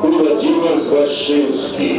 Владимир Хвашинский.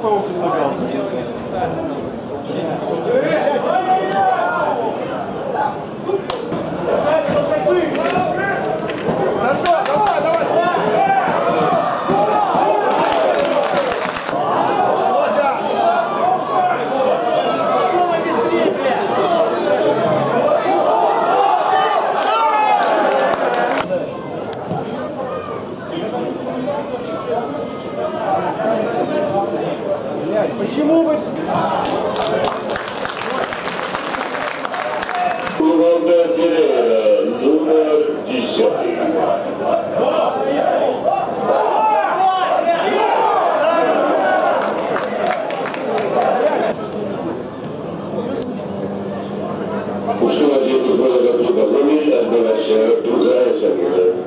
паук предлагал? Делали специально. Почему вы Команда Феррера, номер 10. Ушел один «Ломель», отбывает другая замена.